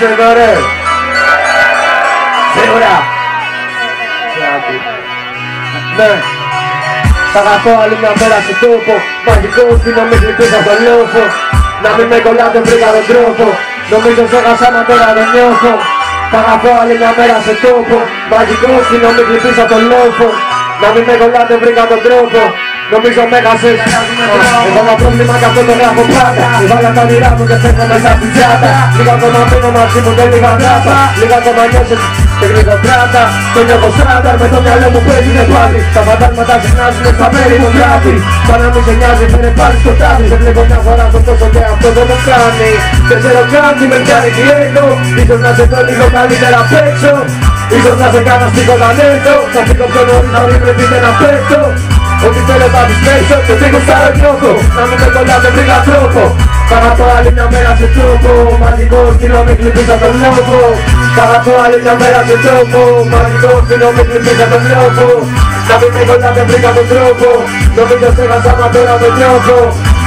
Είσαι εδώ ρε. Σίγουρα. Ναι. Θα αγαπώ άλλη μια μέρα σε τόπο. Μαγικό στην ομίχλη πίσω στο λόφο Να μην με κολλάτε βρήκα τον τρόπο. Νομίζω ξέχασα να τώρα δεν νιώθω. Θα αγαπώ άλλη μια μέρα σε τόπο. Μαγικό στην ομίχλη πίσω στο λόφο Να μην με κολλάτε βρήκα τον τρόπο Νομίζω με χασες Έχω ένα πρόβλημα και αυτό το γράφω πάντα. Βάλα τα όνειρά μου και φεύγω μέσα στην τσάτα Λίγα ακόμα μείνω μαζί μου και λίγα γράφα Λίγα ακόμα νιώσω και γρήγορα τράτα Το νιώθω στράταρ με το μυαλό μου παίζει και πάλι. Τα φαντάσματα συχνάζουν στα μέρη μου γράφει Σαν να μην σε νοιάζει φέρε πάλι στο τάδι. Δεν βλέπω μια φορά το τόσο και αυτό δεν μου κάνει. Δεν ξέρω καν τι με κάνει τι έχω Ίσως να σε δω λίγο καλύτερα απ' έξω. Ίσως να σε κάνω στην κοντανέτο Θα φύγω πιο νωρίς να μην πρέπει να πέφτω Ό,τι θέλω θα τους πέσω και φύγω στα νιώθω Να μην με κολλάτε βρήκα τρόπο. Παρατώ άλλη μια μέρα σε τρόπο. Μαγικό στυλό με κλειπίσα τον λόγο. Παρατώ άλλη μια μέρα σε τρόπο. Μαγικό στυλό με κλειπίσα τον λόγο. Να μην με κολλάτε βρήκα τον τρόπο. Νομίζω στέγασα μα τώρα το νιώθω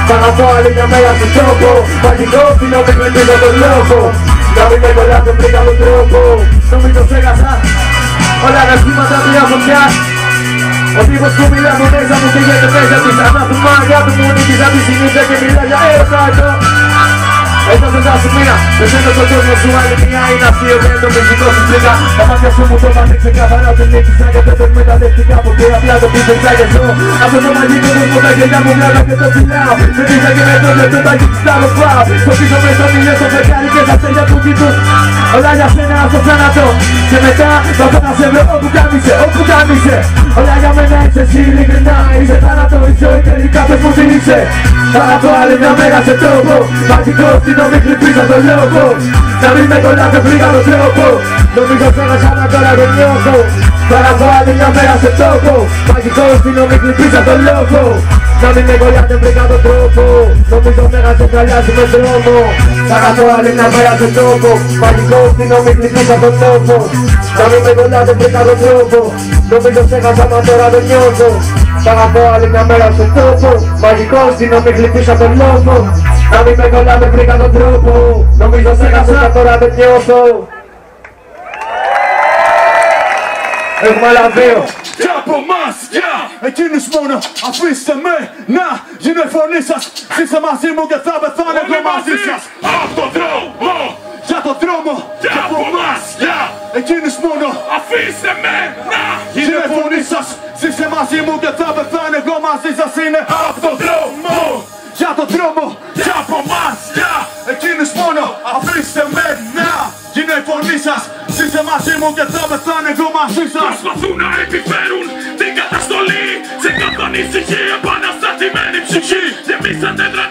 Παρατώ άλλη μια μέρα σε τρόπο. Μαγικό στυλό με κλειπίσα τον λόγο. Να μην με κολλάτε βρήκα τον τρόπο. Νομίζω στέγασα. Όλα τα σχήματα μια φωτιά ο τύπος που μιλά από μέσα μου πήγαινε μέσα της Ανάθουμα αγάπη μου νίκης απ' τη συνήθεια και μιλά για έρωτα εδώ Εδώ δεν θα σου μήνα, δεν θέλω στον κόσμο σου άλλη μια είναι αστείο και το μυστικό σου πλήκα Τα μάτια σου μου το πάνε ξεκαθαρά ότι νίκησα και δεν το εκμεταλλεύτηκα ποτέ απλά το πίσω ξάγεσω Αυτό το μαγικό κόσμο τα γελιά μου βγάλα και το φυλάω Δεν πήγα και με το λεπτό τα κοιτάω πάω Στο πίσω με στο μιλιό στο φεγγάρι και τα στέλια του κοιτούς Όλα για σένα στο θάνατο. Και μετά θα πάω να σε βρω όπου κάμισε, όπου κάμισε. Όλα για μένα είσαι εσύ ειλικρινά. Είσαι θάνατο, είσαι ζωή τελικά πες μου τι είσαι. Θάνατο άλλη μια μέρα σε τρόπο Μαγικός στην ομίχλη πίσω το λόγο Να μην με κολλάτε βρήκα τον τρόπο Νομίζω φέρασα να τώρα δεν νιώθω Θάνατο άλλη μια μέρα σε τρόπο Μαγικό στην ομίχλη πίσω το λόγο να μην με κολλάτε βρήκα τον τρόπο. Νομίζω φέρασε καλιάζει με δρόμο Θάνατο άλλη μια μέρα σε τρόπο Μαγικό στην ομίχλη πίσω τον λόγο Να μην με κολλάτε βρήκα τον τρόπο. Νομίζω ξέχασα μα τώρα δεν νιώθω. Θα αγαπώ άλλη μια μέρα στον τόπο Μαγικό στην ομίχλη πίσω τον λόγο Να μην με κολλάτε βρήκα τον τρόπο. Νομίζω ξέχασα μα τώρα δεν νιώθω Έχουμε άλλα δύο. Κι από μας, για εκείνους μόνο αφήστε με να γίνω η φωνή σας. Ζήστε μαζί μου και θα πεθάνω εγώ μαζί σας. Απ' τον δρόμο. Για τον δρόμο. Κι από μας, για εκείνους μόνο. Αφήστε με να γίνω η φωνή σας. Ζήστε μαζί μου και θα πεθάνω εγώ μαζί σας είναι. Απ' τον δρόμο Για τον δρόμο. Κι από μας, για. Εκείνους μόνο αφήστε με να γίνω η φωνή σας. Ζήστε μαζί μου και θα πεθάνω εγώ μαζί σας. Προσπαθούν να επιφέρουν την καταστολή. Σε κάποιον ησυχή επαναστατημένη ψυχή. Γεμίσαν τέντρα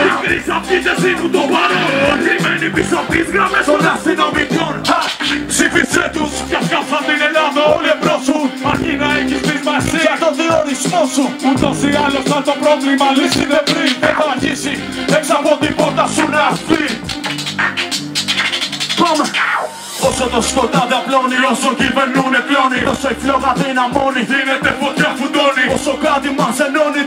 αθλητών Η κρίση αυτή δεν ζήνουν το παρόν Κρυμμένοι πίσω απ' τις γραμμές των αστυνομικών Χα! Ψήφισε τους Κι ας κάψαν την Ελλάδα όλοι εμπρός σου Αρκεί να έχεις πεις μαζί για τον διορισμό σου Ούτως ή άλλως να το πρόβλημα λύσει δεν πριν Δεν θα αρχίσει έξω από την πόρτα σου να σπεί Πάμε! Όσο το σκοτάδι απλώνει, όσο κυβερνούνε κλώνει Όσο η φλόγα δυναμώνει, Δίνεται φωτιά φουντώνει όσο κάτι μας ενώνει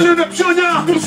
θέλουνε πιόνια Τους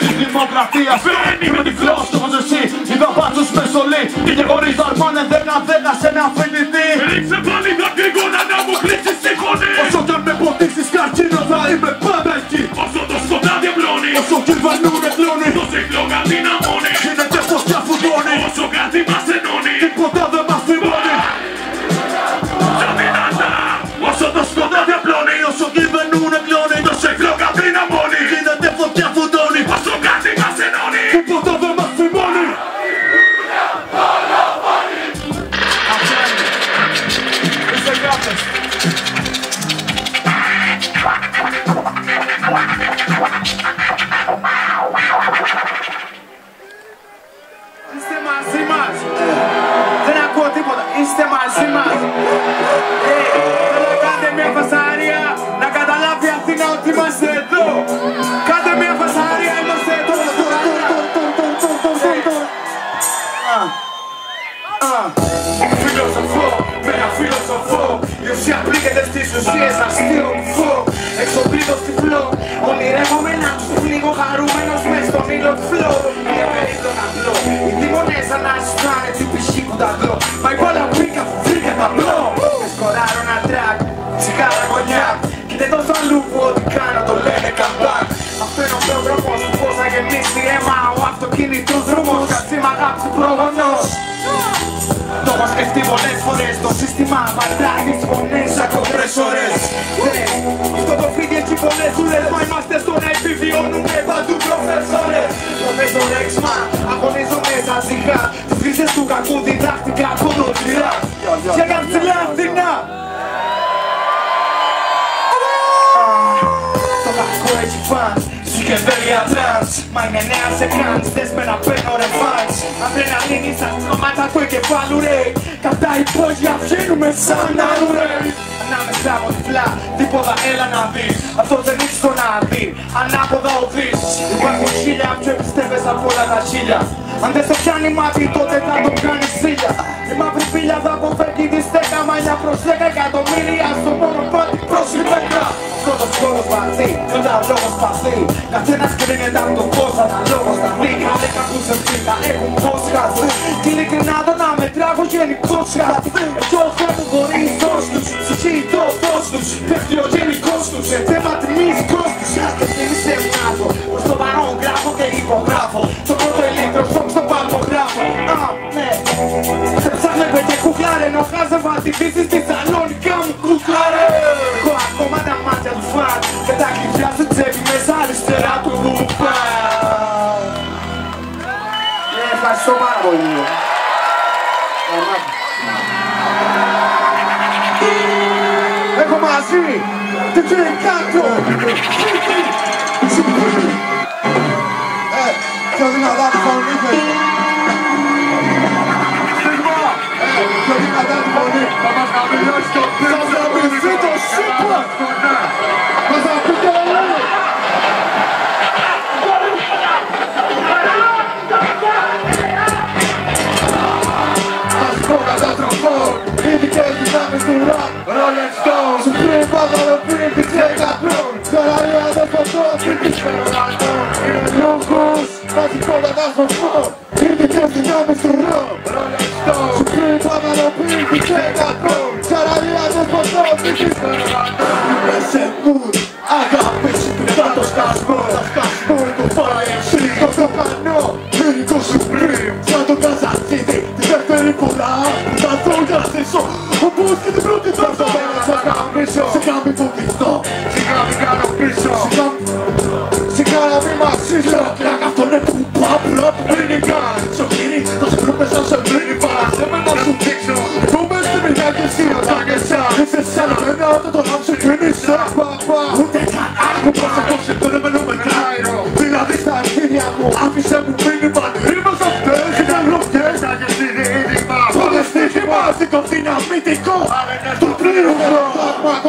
τη δημοκρατία. Φέρνει με τη φλόγα στο ζεσί, οι δαπάτσου με σολί. Τι και χωρίς δαρμάνε δέκα δέκα σε ένα φοιτητή. Ρίξε πάλι τα κρυγόνα να μου κλείσεις τη γονή. Όσο και αν με ποτίξει καρκίνο θα είμαι πάντα εκεί. Όσο το σκοτάδι απλώνει, όσο κυβερνούν με πλώνει. Το σύγκλο κάτι να μόνοι. Είστε μαζί μας. Ε, Θέλω να κάνετε μια φασαρία. Να καταλάβει η Αθήνα ότι είμαστε εδώ. Κάντε μια φασαρία Είμαστε εδώ. Φιλοσοφώ, με ένα φιλοσοφό Η ουσία πλήγεται στις ουσίες αστείο κουφό Εξοπλίδος τυφλό Ονειρεύομαι να τους πνίγω χαρούμενος μες στον ήλιο του φλό. Είναι περίπτωνα απλό Οι δίμονες αναζητάνε την πισή που τα δω. Μα η κόλλα βρήκα, βρήκα τα μπλό Με σκοράρω ένα τρακ, τσιγάρα κονιάκ Κοίτα εδώ στο αλλού που ό,τι κάνω το λένε καμπάκ Αυτό είναι ο πρόδρομος που πώς θα γεμίσει αίμα Ο αυτοκίνητος δρόμος. Κατσί μ' αγάπη πρόγονος το έχω σκεφτεί πολλές φορές Το σύστημα πατάει τις φωνές σαν κομπρέσορες Αδρεναλίνη στα στρώματα του εγκεφάλου ρε. Κατά υπόγεια βγαίνουμε σαν άλλου ρε. Ανάμεσα από τυφλά Τίποτα έλα να δεις. Αυτό δεν έχεις το να δει. Ανάποδα οδείς Υπάρχουν χίλια πιο πιστεύες από όλα τα χίλια. Αν δεν στο πιάνει μάτι τότε θα το κάνει σίλια. Η μαύρη πύλια θα αποφεύγει τη στέκα Μάλια προς δέκα εκατομμύρια στο μόνο πάτη προς η μέκα Αυτό το σκόρος βαθύ και όταν ο λόγος παθεί Καθένας κρίνεται από το φως αναλόγως τα ειλικρινά το να μετράγω γενικός χαθεί Ε, πιο δυνατά τη Σε παράλυση, είμαι ολόκληρος, το ρομπότ, σου πει πως με το πίπηγα τον. Τσαράντη το δεις. Είμαι σε παράλυση, αγαπητοί μου, τα τσασμπούρ, τα τσασμπούρ, το παίξιμο, το πανό, την κούση πριμ, το καζατζίτη, τις πάω που ελληνικά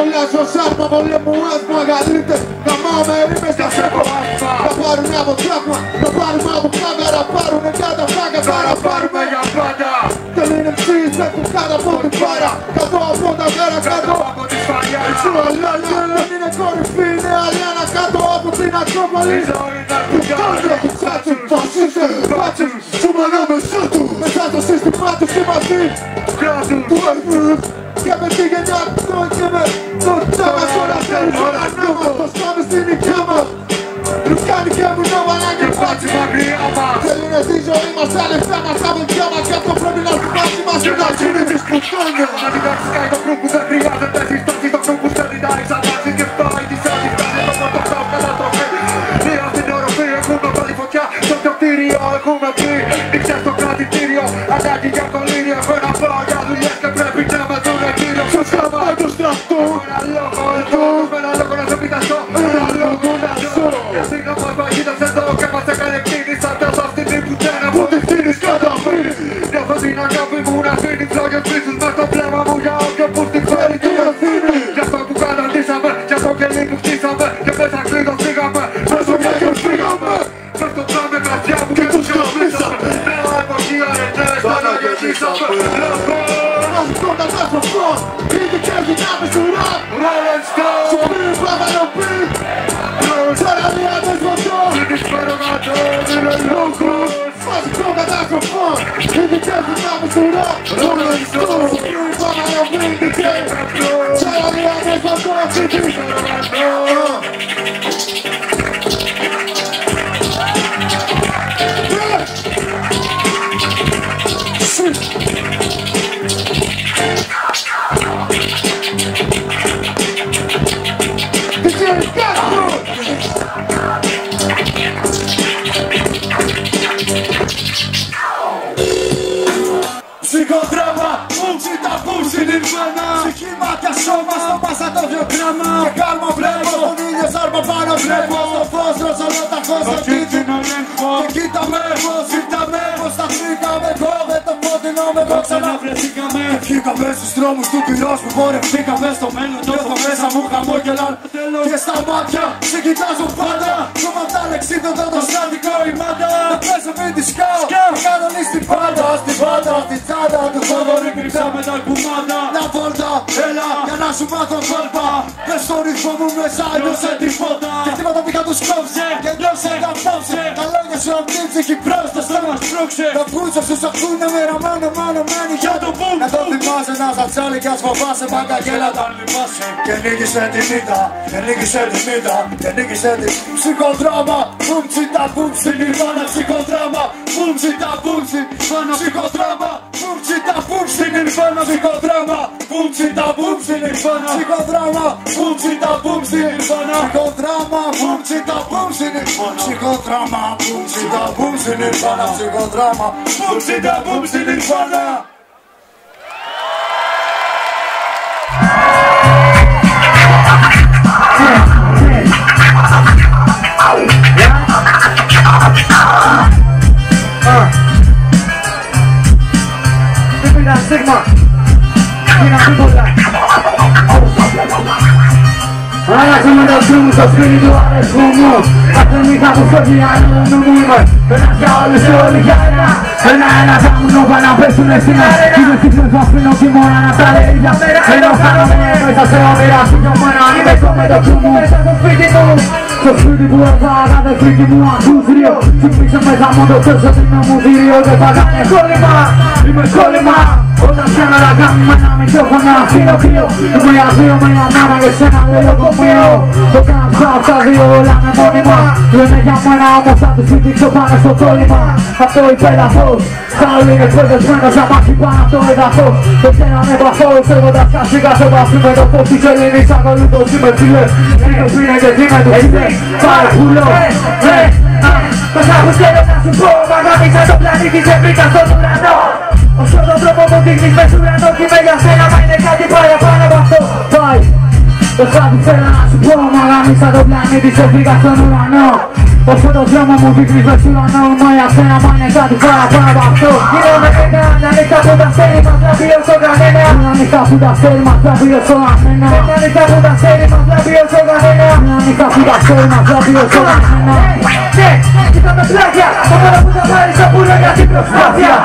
κολλάζω σάρμα Πολέμου άσμα Γαλίτε Καμάω με ρήμες Να σε πω Να πάρουνε από τσάκμα Να πάρουμε από κάμερα Πάρουνε κάτω φάγκα Τώρα πάρουμε για πάντα Δεν είναι ψήσεις Έχουν κάτω από την πάρα Κάτω από τα γέρα κάτω Από τη σφαλιά Σου αλάλια Δεν είναι κορυφή Είναι αλιάνα κάτω από την Ακρόπολη. Ζωή να τους Κάτω τους τσάτσου Φασίστες Μπάτσους Σου ανάμεσά τους. Μέσα στο σύστημά τους είμαστε κράτους. Του αρθρούς Και με τη γενιά του και με το τάμα όλα θέλουν όλα νόμος Το σπάμε στην οικιά μας Λουκά και μου νόμανα και πάτσι μακριά μας Θέλουνε στη ζωή μας τα λεφτά μας, τα παιδιά μας Γι' αυτό πρέπει να σπάσει μας και να γίνει τις κουτόνια Να την κάνεις κάνει το κρού που δεν χρειάζεται Έχεις τόση το κρού που θέλει στο βλέμμα μου για όποιον που στη φέρει την ευθύνη Γι' αυτό που καταντήσαμε Γι' αυτό και λίγο χτίσαμε Και μέσα κλείδω φύγαμε. Μες στο μυαλό φύγαμε. Μες στο τράμε καρδιά μου και τους καπλήσαμε Νέα εποχή αρετές Αναγεννήσαμε Λόγω Να σου πω τα τέσσερα Ήδη και δυνάμεις του ραπ Rolling Stone Σου πει πράγμα να πει. Τώρα διάτες φωτό Ήδης φέρω να το είναι λόγος Μαζικό κατάστροφο Ήδη και δυνάμεις του ραπ Rolling Stone I'll. Το βιογράμμα Και κάλμα βλέπω, στον ήλιο σάρμα πάνω βλέπω Στο φως ροζολό τα φως στο κίτρινο λέγχο Και κοίτα με πως, κοίτα με πως τα φύγαμε Εγώ με το φωτεινό με εγώ ξανά βρεθήκαμε Βγήκαμε στους δρόμους του πυρός που πορευτήκαμε Στο μέλλον το έχω μέσα μου χαμόγελα Και στα μάτια σε κοιτάζω πάντα. Κόμμα τα λεξίδωτα το στατικό η μάτα. Να παίζω μη τη σκάω Να κανονείς την πάντα. Στην πάντα, στην τσάντα του Θόδωρη κρυψά. με τα κουμάντα Να βόλτα, έλα. για να σου μάθω κόλπα Μες στο ρυθμό μου μέσα νιώσε τίποτα Και χτύπα τα πήκα τους κόψε Και νιώσε τα πόψε Τα λόγια σου αμπτύψε και πρόστα στόμα. σπρώξε Τα πούτσα σου σαχτούνε μεραμένο μόνο μένει για το μπουμ Να το θυμάσαι να σατσάλει κι ας φοβάσαι Μάγκα γέλα τα λιμάσαι Και νίκησε τη μύτα Και νίκησε τη μύτα Και νίκησε τη ψυχοδράμα Μπουμτσι τα μπουμ στην Ιρβάνα Ψυχοδράμα Μπουμτσι τα μπουμ στην Ιρβάνα Ψυχοδράμα Μπουμτσι τα μπουμ στην Ιρβάνα Ψυχοδράμα Μπουμτσι τα μπουμ στην Ιρβάνα Ψυχοδράμα Μπουμτσι τα μπουμ στην Ιρβάνα Ψυχοδράμα Μπουμτσι τα μπουμ στην Ιρβάνα Ψυχοδράμα Μπουμτσι τα μπουμ στην Ιρβάνα Ψυχοδράμα Μπουμτσι τα μπουμ στην Sigma, Sigma. Anacımda sığmıza seni duvara kumu Aklımı kapısa bir anılını muyman Ben aşağılı şöyle yana En ayına zamını bana personesine Gibi sikrin kafino kim ona natale ella En o sana me besaseo verás Yo mana ni me come de kumu Besas un fitinu Στο φίλι του οφθάρα δε φίλι μου αγκούβριον. Στοίλισε μέσα μου το πρόσωπο τη μου Είμαι σκόρημα. Όταν σε ένα λαγκάμι το έχω με για μένα και σ' ένα λέω το πλοίο Το κάψα απ' τα με μόνιμα για μένα όμως τα τους ζητήσω πάνω στο κόλλημα Απ' το υπέδαθος Θα όλοι είναι κορδεσμένος να πάει πάνω απ' το Το ξένα με βαθώ φεύγοντας κασίγα σε βαθμί το φως της το φίλε Τι είναι με το σου σε Όσο τον τρόπο μου μες ουρανό με για κάτι πάει από αυτό Πάει Το χάτι θέλω να σου πω Μα γάμισα το πλανήτη σε φύγα στον ουρανό Όσο τον δρόμο μου δείχνεις μες ουρανό Μα για σένα μα είναι κάτι πάει από αυτό Γίνω με να που τα στέλνει μας να Μια που τα στέλνει μας να πει όσο κανένα Μια που τα στέλνει μας να Μια που τα στέλνει μας να με προσπάθεια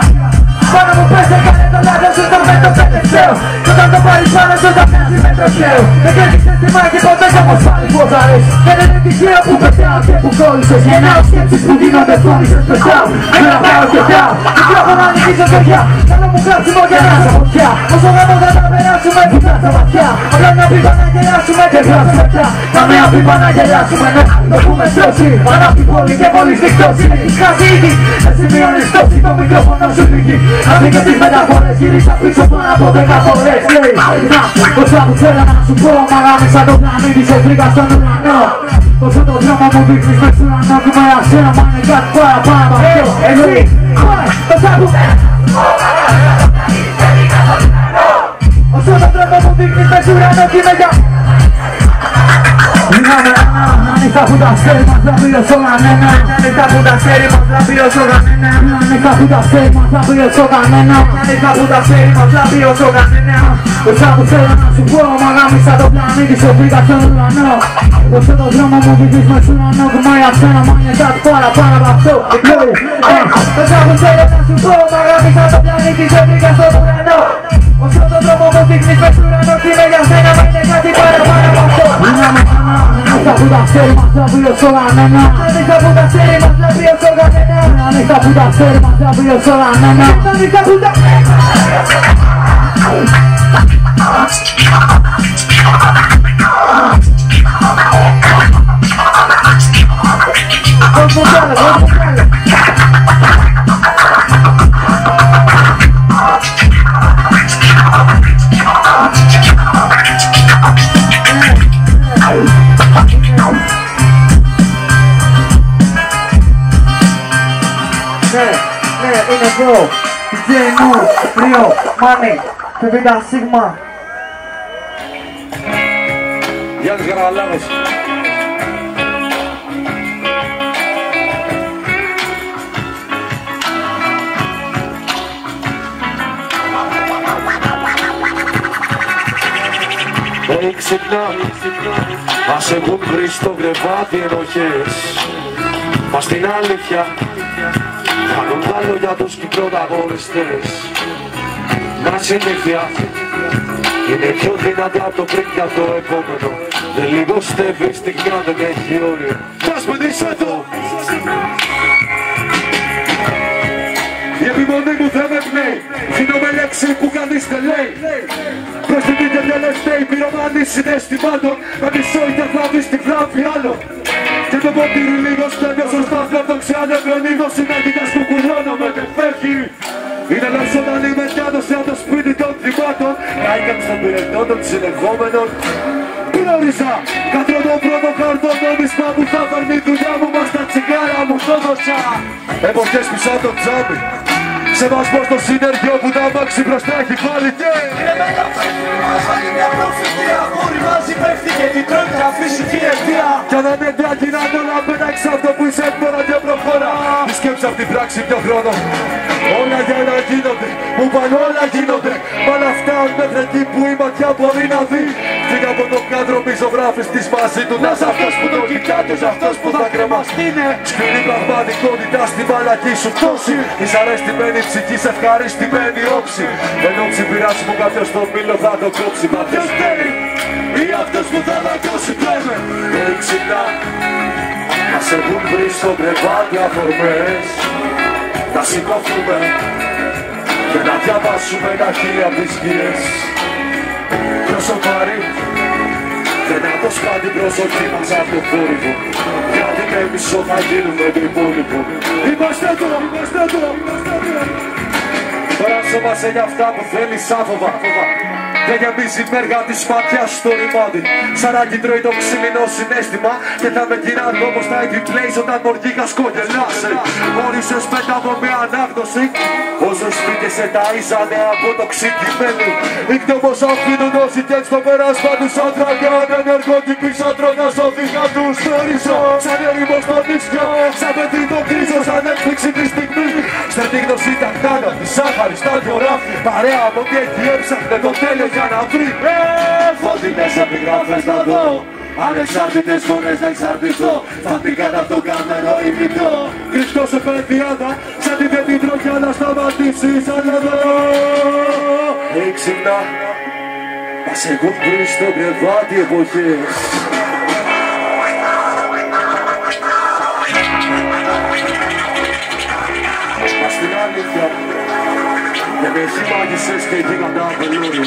πάνω μου πες έκανε το λάθος σου το με το τελευταίο Κι όταν το πάρεις πάνω σου θα μοιάζει με τροχαίο Δεν κράτησες τη μάχη ποτέ κι όμως πάλι φωτάρες Δεν είναι τυχαίο που πετάω και που κόλλησες. Γεννάω σκέψεις που γίνονται φόνησες πετάω Δεν πάω και κάω Μικρόφωνο ανοίγεις παιδιά. Κάνω μου κάψιμο για να σε φωτιά. Όσο γάμο θα τα περάσουμε κουτά στα βαθιά. Απλά μια πίπα να γελάσουμε. Και γράφει μετά Καμία πίπα να γελάσουμε. Ναι Το πούμε στρώσει Πάνω απ' την πόλη και πολύ στικτώσει Έχεις χάσει ήδη Εσύ μειώνεις τόση το μικρόφωνο σου φύγει. Αν και τις μεταφορές γυρίσα πίσω πάνω από δέκα φορές Λέει να Όσα που θέλω να σου πω Μα γάμισα το πλανήτη σε βρήκα στον ουρανό. Όσο το δρόμο μου δείχνεις μες στον ουρανό του με ασένα Μα είναι κάτι παραπάνω απ' αυτό. Εσύ. Πάει Όσα που Όσο το δρόμο μου δείχνεις μες στον ουρανό και είμαι για Μιλάμε ανοιχτά που τα ξέρει μας θα πει όσο κανένα Ανοιχτά που τα ξέρει μας θα πει όσο κανένα Ανοιχτά που τα ξέρει μας θα πει όσο κανένα Ανοιχτά που τα ξέρει μας θα πει όσο κανένα Όσα που θέλω να σου πω Μα γάμισα το πλανήτη σου βρήκα στον ουρανό Όσο το δρόμο μου δείχνεις μες στον ουρανό Κουμάει ασένα μα είναι κάτι παραπάνω από αυτό Όσα που θέλω να σου πω Μα γάμισα το πλανήτη σου βρήκα στον ουρανό Όσο το δρόμο μου δείχνεις μες στον ουρανό Και είμαι για σένα μα είναι κάτι παραπάνω από αυτό Ανοιχτά που τα ξέρει μας θα πει όσο κανένα Ανοιχτά που τα ξέρει μας θα πει όσο κανένα Ανοιχτά που τα ξέρει μας θα πει όσο κανένα Ανοιχτά που τα Vamos buscar, vamos buscar. Ναι, ναι, Energol, Zeno, Leo, Mane, Bebida Sigma, Γιάννης Γαραλάμος. Hey, ξυπνά, ας έχουν βρει στο κρεβάτι ενοχές Μα στην αλήθεια, κάνουν τα λόγια τους και οι πρωταγωνιστές Μα συνήθεια, είναι πιο δυνατά από το πριν και από το επόμενο. Δεν λιγοστεύει η στιγμιά, δεν έχει όριο. Μας πετύσε το Η επιμονή μου δεν με πνέει. Γίνω με λέξη που κανείς δεν λέει. Προς την ίδια τελευταίη πυρομανή συναισθημάτων Με μισό είτε βλάβει στη βλάβη άλλο. Και το ποτήρι λίγο στέλνω στο στάθμο το ξάνευρο λίγο συνάντητας που κουλώνομαι δεν φεύγει είναι λες όταν Κάηκαν στον πυρετό των συνεχόμενων. Γνώριζα κάτω το πρώτο χαρτό νόμισμα που θα φέρνει η δουλειά μου Μας τα τσιγάρα μου το δώσα Εποχές πίσω από το τζάμι Σεβασμός στο συνεργείο που τα αμάξι μπροστά έχει βάλει και Κι αν δεν εντράκι να το να πέταξε αυτό που είσαι τώρα και προχώρα. Μη σκέψε απ' την πράξη πιο χρόνος. Όλα για να γίνονται, μου πάνε όλα γίνονται Μ' όλα αυτά μέχρι εκεί που η ματιά μπορεί να δει. Φύγα από το κάδρο μη ζωγράφεις της μαζί του. Να σ' αυτός που το κοιτάτε, σ' αυτός που θα κρεμαστεί ναι Σκληρή πραγματικότητα στη μαλακή σου πτώση Δυσαρεστημένη ψυχής, σε ευχαριστημένη όψη. Ενώ ψηπειράσει μου κάποιος στο μήλο θα το κόψει. Μα ποιος θέλει; Ή αυτός που θα δακώσει πλέμε Δεν ξυπνά. Μας έχουν βρει στο κρεβάτι αφορμές. Να σηκωθούμε και να διαβάσουμε τα χίλια τις σκιές Κι όσο πάρει; Δεν αποσπά την προσοχή μας από το θόρυβο Γιατί με μισό θα γίνουμε το υπόλοιπο Είμαστε εδώ, είμαστε εδώ, είμαστε εδώ. Τώρα σώμασε για αυτά που θέλεις άφοβα δεν γεμίζει η μέργα της ματιάς στο ρημάδι Σαν να τρώει το ξύλινο συνέστημα Και θα με κυράνε όπως τα επιπλέεις όταν μοργίκα σκογελάσε Όρισες μετά από μια ανάγνωση. Όσο σπίτες σε ταΐζανε από το ξυκιμένο Ήχτε όμως αφήνουν όσοι και στο πέρασμα τους άντρα Και ανενεργό την πίσω τρώνε στο δίχα τους Γνωρίζω σαν έρημος στο νησιό Σαν παιδί το κρίζω σαν έκπληξη τη στιγμή. Στρατήγνωση τα χτάνα, τη σάχαρη στα χωράφι Παρέα μου και εκεί έψαχνε το τέλειο μάτια να βρει ε, Φωτεινές επιγράφες να δω. Ανεξάρτητες φωνές να εξαρτηθώ. Θα την κάνω αυτό κάμερο ημιτό. Κρυφτός επενδιάδα Σαν την τροχιά να σταματήσεις Αν εδώ. Ή ξυπνά. Μας έχουν βρεις στο κρεβάτι εποχές. Στην αλήθεια αλήθεια Δεν έχει μάγισσες και γίγαντα βελούρι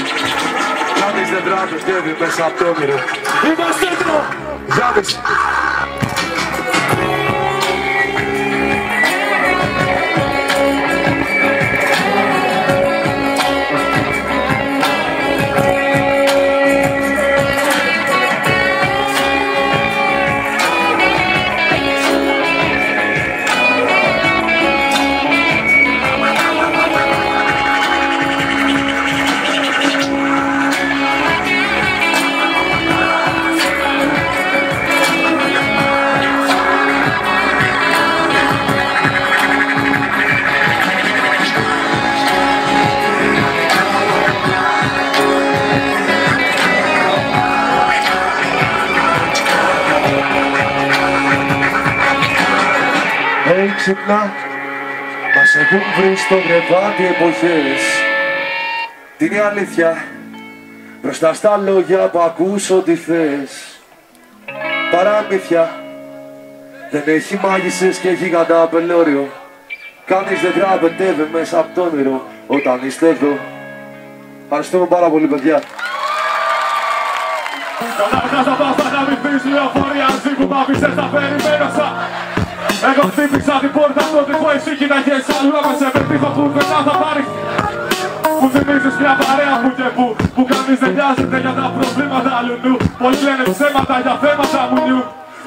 Κανείς δεν τραπεζεύει μέσα απ' το όνειρο Είμαστε εδώ! Γιάννης έξυπνα Μας έχουν βρει στο κρεβάτι εποχές. Τι είναι η αλήθεια Μπροστά στα λόγια που ακούς ό,τι θες. Παραμύθια Δεν έχει μάγισσες και γίγαντα απελώριο Κανείς δεν τραπετεύει μέσα από το όνειρο Όταν είστε εδώ. Ευχαριστούμε πάρα πολύ παιδιά. Καταρχάς θα πάω στα να μην πεις λεωφορεία Ζήκου μ' άφησες να περιμένωσα Εγώ χτύπησα την πόρτα στο τυχό εσύ κοίταγες αλλού να με σε πετύχω που δεν θα πάρεις. Μου θυμίζεις μια παρέα που και που Που κανείς δεν νοιάζεται για τα προβλήματα αλλού νου. Πολλοί λένε ψέματα για θέματα μου νιου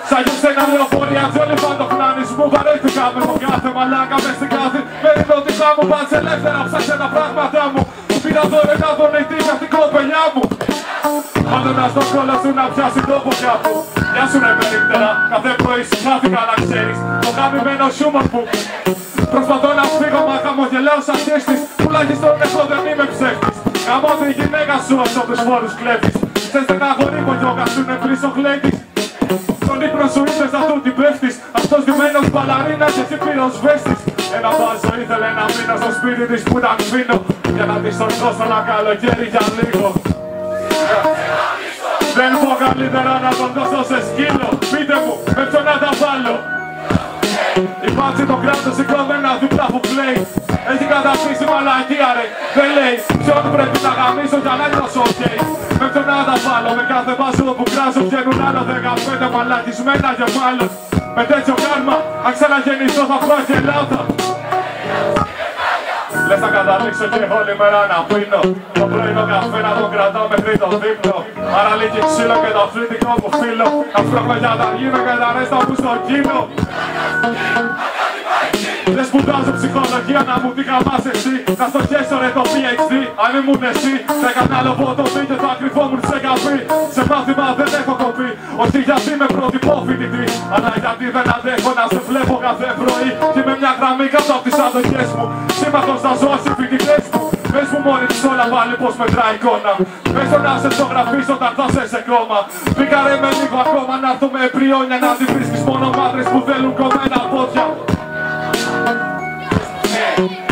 Σαν για σένα λεωφορεία τζόλι παντοχνάνεις Μου. Βαρέθηκα με τον κάθε μαλάκα μες στην κάθε. Περιπτώτικά μου πας ελεύθερα ψάξε τα πράγματα μου. Πήρα δώρο ένα δονητή για την κοπελιά μου Πάντονα στο κόλλο σου να πιάσει τόπο κάπου Γεια σου ρε περίπτερα, κάθε πρωί συγχάθηκα να ξέρεις. Το γαμημένο σούμορ που Προσπαθώ να φύγω μα χαμογελάω σαν σχέστης Τουλάχιστον εγώ δεν είμαι ψεύτης. Γαμώ τη γυναίκα σου όσο τους φόρους κλέβεις. Σε στεναχωρεί που γιόγκα σου είναι πίσω χλέγεις Στον ύπνο σου είσαι σαν τούτη πέφτεις Αυτός δημένος μπαλαρίνα και εσύ πυροσβέστης Ένα μπάζο ήθελε να μείνω στο σπίτι της που ήταν φίνο. Για να της ορκώσω ένα καλοκαίρι για λίγο. Δεν πω καλύτερα να τον δώσω σε σκύλο. Πείτε μου, με ποιον να τα βάλω; Υπάρχει το κράτος σηκώμενα δίπλα που κλαίει. Έχει καταφύσει μαλακία ρε. Δεν λέει ποιον πρέπει να γαμίσω για να νιώσω οκ. Με ποιον να τα βάλω; Με κάθε βάσο που κράζω βγαίνουν άλλα δεκαπέντε μαλακισμένα και μάλλον Με τέτοιο κάρμα αν ξαναγεννηθώ θα βγω και λάθα Λες θα καταλήξω και όλη μέρα να πίνω. Το πρωινό καφέ να τον κρατάω μέχρι το δείπνο. Άρα λίγη ξύλο και το φλητικό μου φίλο. Να φτώχω για τα γίνω και τα ρέστα μου στο κίνο δεν σπουδάζω ψυχολογία να μου τη χαμάς εσύ. Να στο χέσω ρε το PhD Αν ήμουν εσύ θα κανάλαβω το βίντεο το ακριβόμουν σε καφή Σε μάθημα δεν έχω κοπεί Όχι γιατί είμαι πρότυπο φοιτητή Αλλά γιατί δεν αντέχω να σε βλέπω κάθε πρωί. Και με μια γραμμή κάτω από τις αδοχές μου. Σύμμαχος να ζω οι φοιτητές μου. Πες μου μόνοι της όλα πάλι πως μετράει εικόνα. Πες το να σε ζωγραφείς όταν θα σε σε κόμμα. Μπήκα ρε με λίγο ακόμα να έρθω με πριόνια Να τη βρίσκεις. Μόνο μάτρες που θέλουν κομμένα πόδια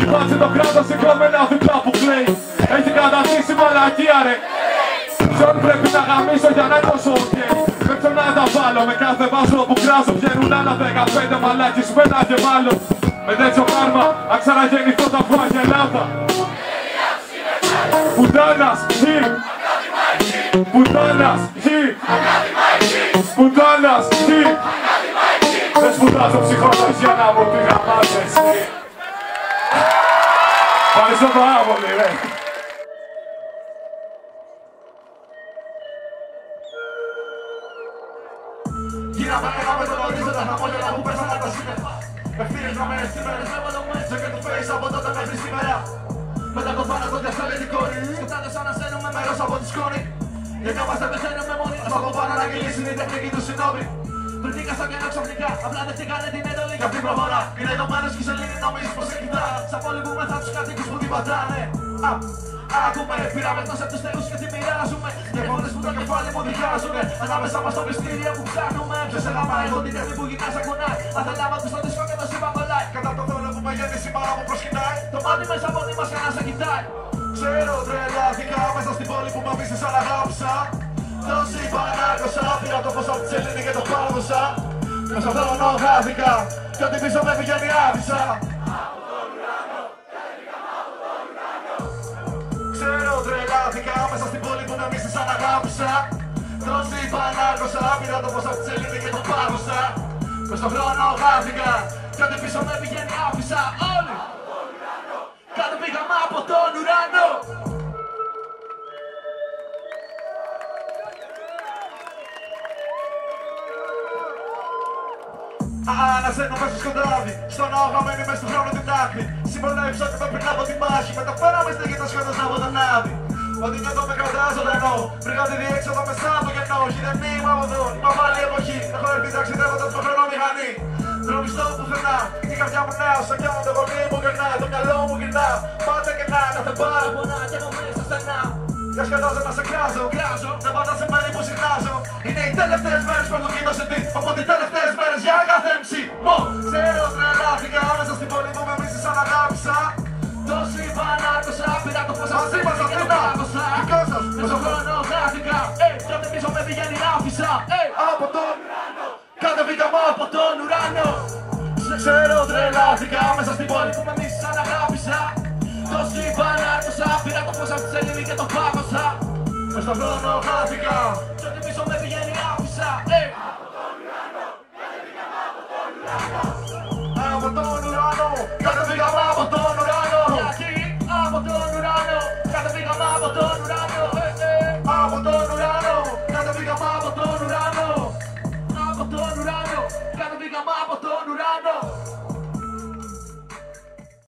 Υπάρχει το κράτος σηκώμενα δίπλα που κλαίει. Έχει καταστήσει μαλακία ρε. Ποιον πρέπει να γαμίσω για να νιώσω οκ. Με ποιον να τα βάλω με κάθε βάζο που κράζω Βγαίνουν άλλα 15 μαλακισμένα και μάλλον Με τέτοιο κάρμα αν ξαναγεννηθώ θα βγω αγελάδα Πουτάνας, χι. Πουτάνας, χι. Πουτάνας, χι. Δεν σπουδάζω ψυχολογία να μου τη γαμάς εσύ Ευχαριστώ πάρα πολύ, ρε. Γύραμε λέγαμε το ορίζοντα τα μόλια που πέσανε τα σύννεφα. Ευθύνες γραμμένες σήμερα βλέπω το μέσο και το face από τότε μέχρι σήμερα. Μετά το θάνατο διαστέλει κόρη. Σκεφτάτε σαν να σένουμε μέρος από τη σκόνη. Γιατί όμως δεν πεθαίνουμε μόνοι Ας από πάνω να κυλήσει η τεχνική του συνόβη Βρεθήκα στο κενό ξαφνικά, απλά δεν φτιάχανε την έντολη για αυτήν προχώρα Είναι το μέρος και σε λίγη νομίζεις πως σε κοιτά. Σαν πόλη που μετά τους κατοίκους που την πατάνε. Α, Ακούμε, πήραμε εκτός από τους θεούς και τη μοιράζουμε. Και μόνες που το κεφάλι μου διχάζουνε Ανάμεσα μας στο μυστήριο που ψάχνουμε. Ποιος σε γαμάει, εγώ την τέχνη που γυρνάς ακουνάει Αν δεν λάβα στο δίσκο και το σύμπαν κολλάει Κατά το θόλο που με γέννηση παρά μου προσκυνάει Το μάτι μέσα από τι μας κανένας σε κοιτάει. Ξέρω τρελάθηκα μέσα στην πόλη που με αφήσεις σαν αγάπησα Τόση πανάκοσα, πήρα το φως από της σελήνη και το πάγωσα Μέσα στον χρόνο χάθηκα κι ό,τι πίσω με πηγαίνει άδυσα. Ξέρω τρελάθηκα μέσα στην πόλη που με μίσης σαν αγάπησα Τόση πανάκοσα, πήρα το φως από της σελήνη και το πάγωσα Μες στον χρόνο χάθηκα κι ό,τι πίσω με πηγαίνει άφησα Ανασένω μέσα στο σκοτάδι. Στον αγαμένη μες στον χρόνο την άκρη Συμπολέψα ότι με πριν από τη μάχη Μεταφέραμε στη γη τα σκότωσα από τον άδει Ότι νιώθω με κρατάς ζωντανό Βρήκα τη διέξοδο μέσα από το κενό Όχι δεν είμαι από εδώ, είμαι από άλλη εποχή. Έχω έρθει ταξιδεύοντας στο χρόνο μηχανή. Δρομιστό πουθενά Η καρδιά μου νέα, στο κιάνο το γονί μου γυρνά Το μυαλό μου γυρνά, πάντα και να Κάθε πάρα πονά κι εγώ μέσα στενά. Για σκοτάζω να σε κράζω, κράζω. Δεν πάντα σε μέρη που συχνάζω Είναι οι τελευταίες μέρες που έχουν γίνει τι Οπότε οι Ξέρω τρελάθηκα μέσα στην πόλη που με μίσης σαν αγάπησα. Τόση πανάκοσα, πήρα το φως από τη σελήνη και το πάγωσα Μες στον χρόνο χάθηκα. Κι ό,τι πίσω με